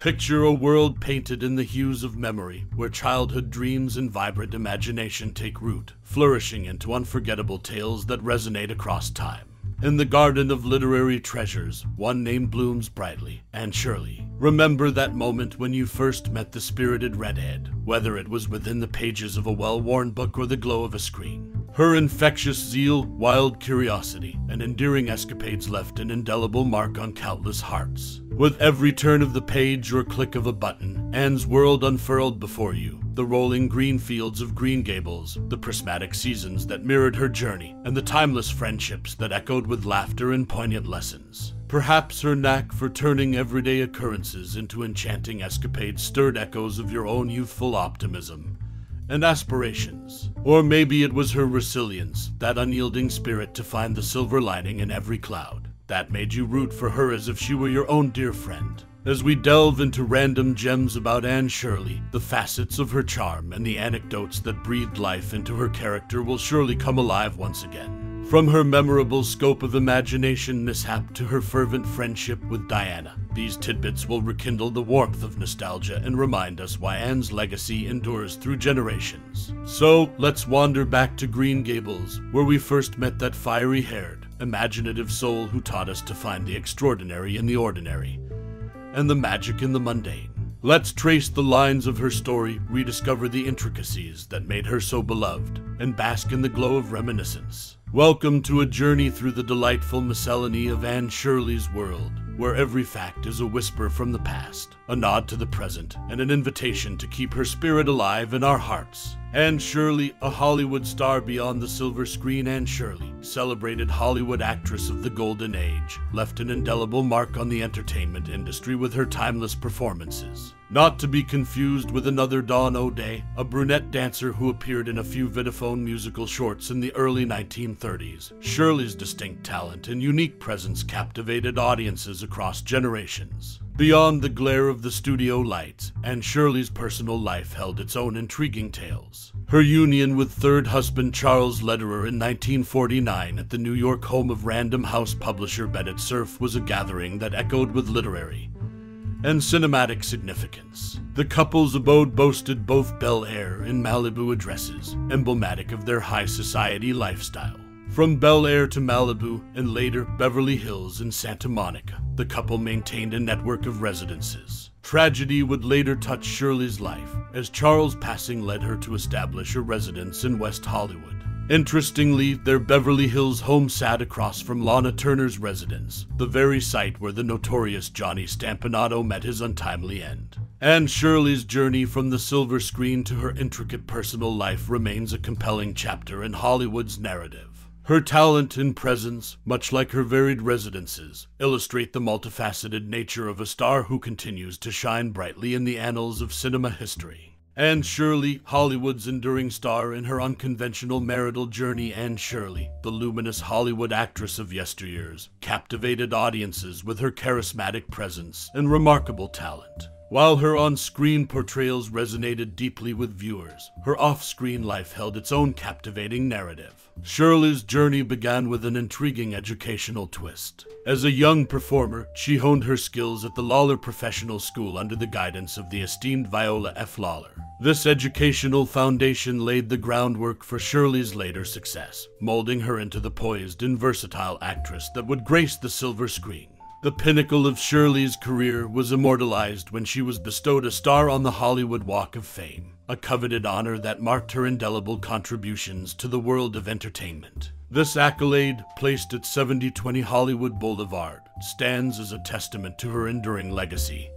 Picture a world painted in the hues of memory, where childhood dreams and vibrant imagination take root, flourishing into unforgettable tales that resonate across time. In the garden of literary treasures, one name blooms brightly, Anne Shirley. Remember that moment when you first met the spirited redhead, whether it was within the pages of a well-worn book or the glow of a screen. Her infectious zeal, wild curiosity, and endearing escapades left an indelible mark on countless hearts. With every turn of the page or click of a button, Anne's world unfurled before you, the rolling green fields of Green Gables, the prismatic seasons that mirrored her journey, and the timeless friendships that echoed with laughter and poignant lessons. Perhaps her knack for turning everyday occurrences into enchanting escapades stirred echoes of your own youthful optimism and aspirations. Or maybe it was her resilience, that unyielding spirit to find the silver lining in every cloud, that made you root for her as if she were your own dear friend. As we delve into random gems about Anne Shirley, the facets of her charm and the anecdotes that breathed life into her character will surely come alive once again. From her memorable scope of imagination mishap to her fervent friendship with Diana, these tidbits will rekindle the warmth of nostalgia and remind us why Anne's legacy endures through generations. So, let's wander back to Green Gables, where we first met that fiery haired, imaginative soul who taught us to find the extraordinary in the ordinary, and the magic in the mundane. Let's trace the lines of her story, rediscover the intricacies that made her so beloved, and bask in the glow of reminiscence. Welcome to a journey through the delightful miscellany of Anne Shirley's world, where every fact is a whisper from the past, a nod to the present, and an invitation to keep her spirit alive in our hearts. Anne Shirley, a Hollywood star beyond the silver screen, Anne Shirley, celebrated Hollywood actress of the golden age, left an indelible mark on the entertainment industry with her timeless performances. Not to be confused with another Dawn O'Day, a brunette dancer who appeared in a few Vitaphone musical shorts in the early 1930s. Shirley's distinct talent and unique presence captivated audiences across generations. Beyond the glare of the studio lights, Anne Shirley's personal life held its own intriguing tales. Her union with third husband Charles Lederer in 1949 at the New York home of Random House publisher Bennett Cerf was a gathering that echoed with literary, and cinematic significance. The couple's abode boasted both Bel Air and Malibu addresses, emblematic of their high society lifestyle. From Bel Air to Malibu and later Beverly Hills and Santa Monica, the couple maintained a network of residences. Tragedy would later touch Shirley's life, as Charles' passing led her to establish a residence in West Hollywood. Interestingly, their Beverly Hills home sat across from Lana Turner's residence, the very site where the notorious Johnny Stompanato met his untimely end. Anne Shirley's journey from the silver screen to her intricate personal life remains a compelling chapter in Hollywood's narrative. Her talent and presence, much like her varied residences, illustrate the multifaceted nature of a star who continues to shine brightly in the annals of cinema history. Anne Shirley, Hollywood's enduring star in her unconventional marital journey, Anne Shirley, the luminous Hollywood actress of yesteryears, captivated audiences with her charismatic presence and remarkable talent. While her on screen portrayals resonated deeply with viewers, her off screen life held its own captivating narrative. Shirley's journey began with an intriguing educational twist. As a young performer, she honed her skills at the Lawler Professional School under the guidance of the esteemed Viola F. Lawler. This educational foundation laid the groundwork for Shirley's later success, molding her into the poised and versatile actress that would grace the silver screen. The pinnacle of Shirley's career was immortalized when she was bestowed a star on the Hollywood Walk of Fame, a coveted honor that marked her indelible contributions to the world of entertainment. This accolade, placed at 7020 Hollywood Boulevard, stands as a testament to her enduring legacy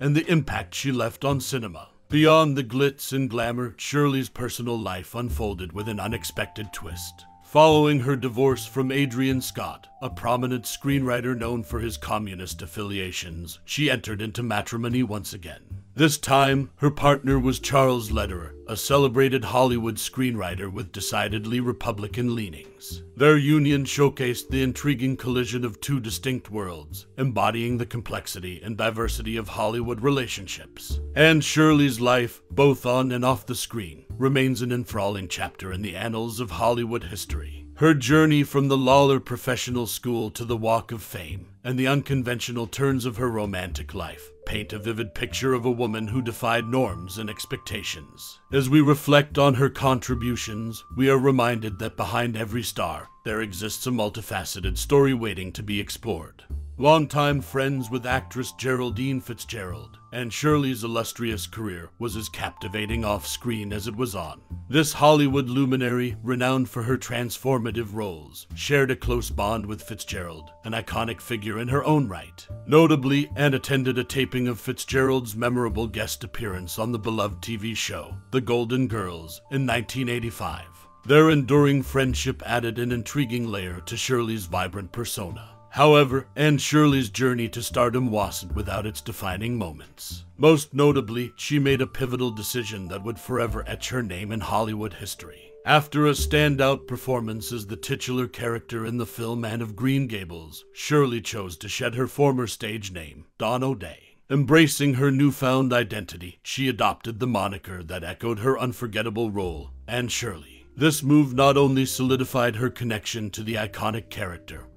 and the impact she left on cinema. Beyond the glitz and glamour, Shirley's personal life unfolded with an unexpected twist. Following her divorce from Adrian Scott, a prominent screenwriter known for his communist affiliations, she entered into matrimony once again. This time, her partner was Charles Lederer, a celebrated Hollywood screenwriter with decidedly Republican leanings. Their union showcased the intriguing collision of two distinct worlds, embodying the complexity and diversity of Hollywood relationships. Anne Shirley's life, both on and off the screen, remains an enthralling chapter in the annals of Hollywood history. Her journey from the Lawler Professional School to the Walk of Fame, and the unconventional turns of her romantic life, paint a vivid picture of a woman who defied norms and expectations. As we reflect on her contributions, we are reminded that behind every star, there exists a multifaceted story waiting to be explored. Longtime friends with actress Geraldine Fitzgerald, Anne Shirley's illustrious career was as captivating off screen as it was on. This Hollywood luminary, renowned for her transformative roles, shared a close bond with Fitzgerald, an iconic figure in her own right. Notably, Anne attended a taping of Fitzgerald's memorable guest appearance on the beloved TV show, The Golden Girls, in 1985. Their enduring friendship added an intriguing layer to Shirley's vibrant persona. However, Anne Shirley's journey to stardom wasn't without its defining moments. Most notably, she made a pivotal decision that would forever etch her name in Hollywood history. After a standout performance as the titular character in the film Anne of Green Gables, Shirley chose to shed her former stage name, Dawn O'Day. Embracing her newfound identity, she adopted the moniker that echoed her unforgettable role, Anne Shirley. This move not only solidified her connection to the iconic character,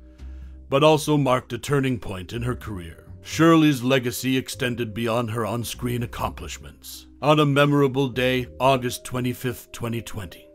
but also marked a turning point in her career. Shirley's legacy extended beyond her on screen accomplishments. On a memorable day, August 25, 2020,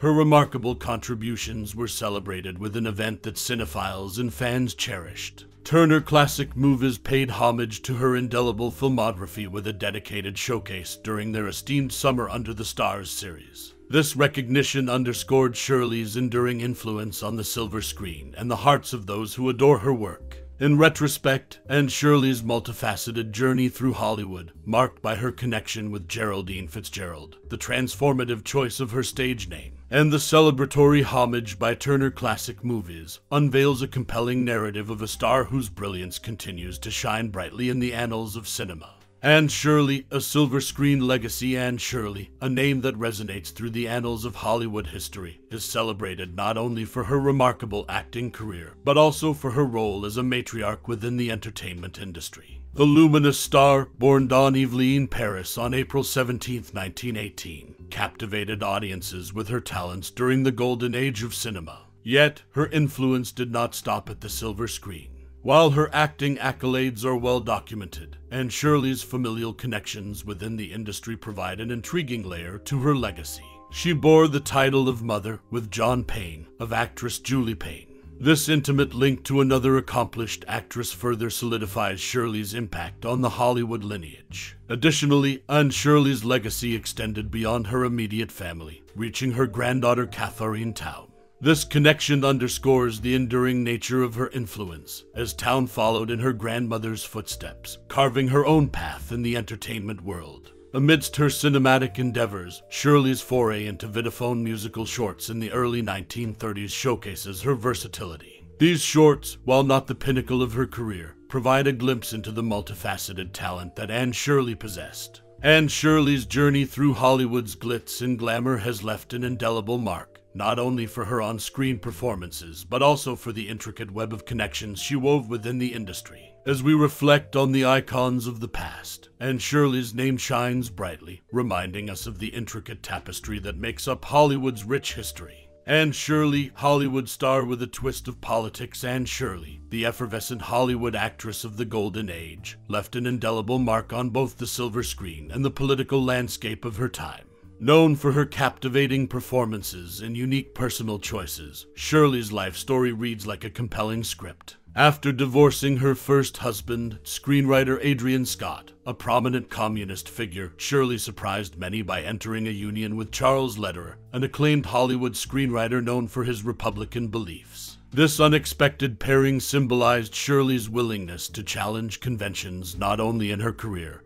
her remarkable contributions were celebrated with an event that cinephiles and fans cherished. Turner Classic Movies paid homage to her indelible filmography with a dedicated showcase during their esteemed Summer Under the Stars series. This recognition underscored Shirley's enduring influence on the silver screen and the hearts of those who adore her work. In retrospect, Anne Shirley's multifaceted journey through Hollywood, marked by her connection with Geraldine Fitzgerald, the transformative choice of her stage name, and the celebratory homage by Turner Classic Movies, unveils a compelling narrative of a star whose brilliance continues to shine brightly in the annals of cinema. Anne Shirley, a silver screen legacy Anne Shirley, a name that resonates through the annals of Hollywood history, is celebrated not only for her remarkable acting career, but also for her role as a matriarch within the entertainment industry. The luminous star, born Dawn Evelyeen Paris on April 17, 1918, captivated audiences with her talents during the golden age of cinema. Yet, her influence did not stop at the silver screen. While her acting accolades are well documented, Anne Shirley's familial connections within the industry provide an intriguing layer to her legacy. She bore the title of mother with John Payne, of actress Julie Payne. This intimate link to another accomplished actress further solidifies Shirley's impact on the Hollywood lineage. Additionally, Anne Shirley's legacy extended beyond her immediate family, reaching her granddaughter Katharine Towne. This connection underscores the enduring nature of her influence, as Towne followed in her grandmother's footsteps, carving her own path in the entertainment world. Amidst her cinematic endeavors, Shirley's foray into Vitaphone musical shorts in the early 1930s showcases her versatility. These shorts, while not the pinnacle of her career, provide a glimpse into the multifaceted talent that Anne Shirley possessed. Anne Shirley's journey through Hollywood's glitz and glamour has left an indelible mark not only for her on screen performances, but also for the intricate web of connections she wove within the industry. As we reflect on the icons of the past, Anne Shirley's name shines brightly, reminding us of the intricate tapestry that makes up Hollywood's rich history. Anne Shirley, Hollywood star with a twist of politics, Anne Shirley, the effervescent Hollywood actress of the Golden Age, left an indelible mark on both the silver screen and the political landscape of her time. Known for her captivating performances and unique personal choices, Shirley's life story reads like a compelling script. After divorcing her first husband, screenwriter Adrian Scott, a prominent communist figure, Shirley surprised many by entering a union with Charles Lederer, an acclaimed Hollywood screenwriter known for his Republican beliefs. This unexpected pairing symbolized Shirley's willingness to challenge conventions not only in her career,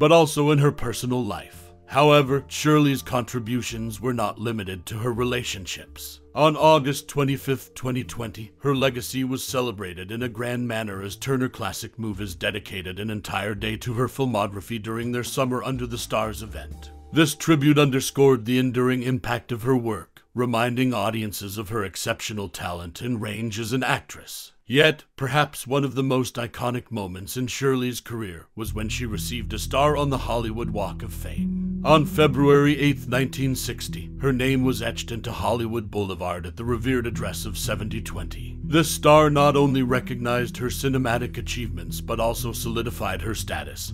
but also in her personal life. However, Shirley's contributions were not limited to her relationships. On August 25, 2020, her legacy was celebrated in a grand manner as Turner Classic Movies dedicated an entire day to her filmography during their Summer Under the Stars event. This tribute underscored the enduring impact of her work, reminding audiences of her exceptional talent and range as an actress. Yet, perhaps one of the most iconic moments in Shirley's career was when she received a star on the Hollywood Walk of Fame. On February 8, 1960, her name was etched into Hollywood Boulevard at the revered address of 7020. This star not only recognized her cinematic achievements, but also solidified her status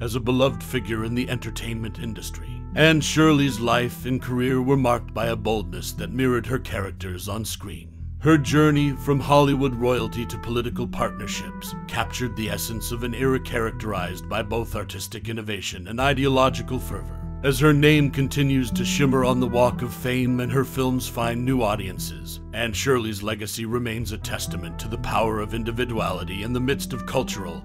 as a beloved figure in the entertainment industry. Anne Shirley's life and career were marked by a boldness that mirrored her characters on screen. Her journey from Hollywood royalty to political partnerships captured the essence of an era characterized by both artistic innovation and ideological fervor. As her name continues to shimmer on the Walk of Fame and her films find new audiences, Anne Shirley's legacy remains a testament to the power of individuality in the midst of cultural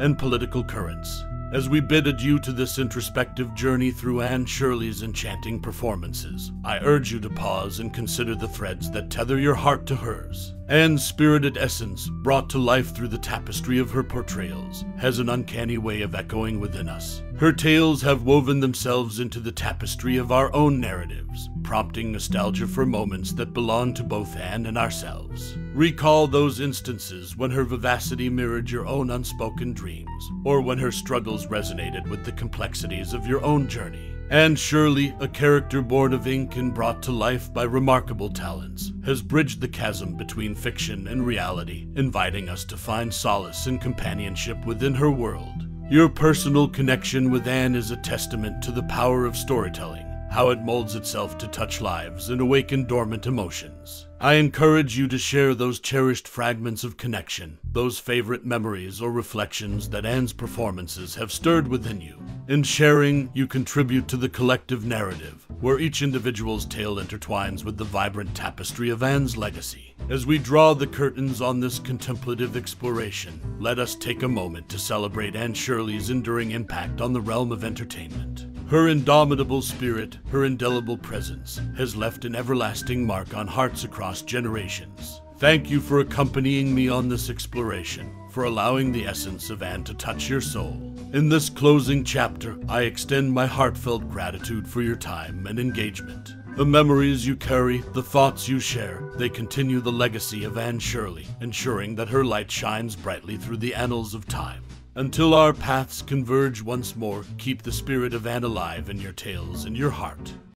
and political currents. As we bid adieu to this introspective journey through Anne Shirley's enchanting performances, I urge you to pause and consider the threads that tether your heart to hers. Anne's spirited essence, brought to life through the tapestry of her portrayals, has an uncanny way of echoing within us. Her tales have woven themselves into the tapestry of our own narratives, prompting nostalgia for moments that belong to both Anne and ourselves. Recall those instances when her vivacity mirrored your own unspoken dreams, or when her struggles resonated with the complexities of your own journey. Anne Shirley, a character born of ink and brought to life by remarkable talents, has bridged the chasm between fiction and reality, inviting us to find solace and companionship within her world. Your personal connection with Anne is a testament to the power of storytelling, how it molds itself to touch lives and awaken dormant emotions. I encourage you to share those cherished fragments of connection, those favorite memories or reflections that Anne's performances have stirred within you. In sharing, you contribute to the collective narrative, where each individual's tale intertwines with the vibrant tapestry of Anne's legacy. As we draw the curtains on this contemplative exploration, let us take a moment to celebrate Anne Shirley's enduring impact on the realm of entertainment. Her indomitable spirit, her indelible presence, has left an everlasting mark on hearts across generations. Thank you for accompanying me on this exploration, for allowing the essence of Anne to touch your soul. In this closing chapter, I extend my heartfelt gratitude for your time and engagement. The memories you carry, the thoughts you share, they continue the legacy of Anne Shirley, ensuring that her light shines brightly through the annals of time. Until our paths converge once more, keep the spirit of Anne alive in your tales and your heart.